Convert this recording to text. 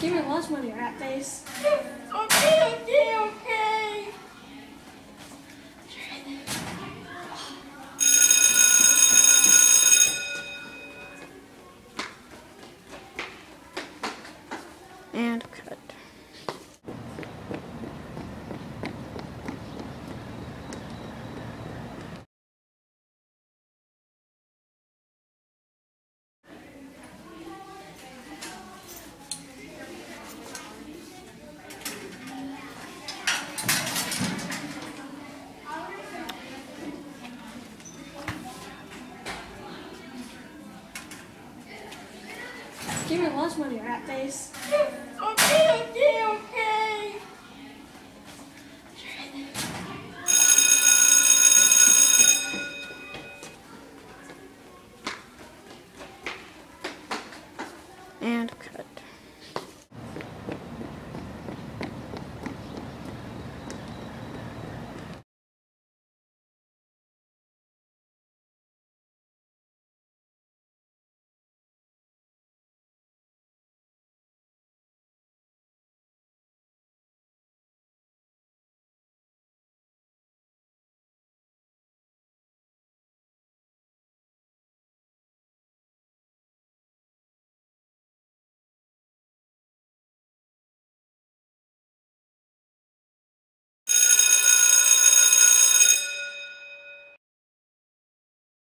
Give me lunch money, rat face. Okay, okay, okay. And cut. Give me lunch money, rat face. Okay, okay, okay. And cut.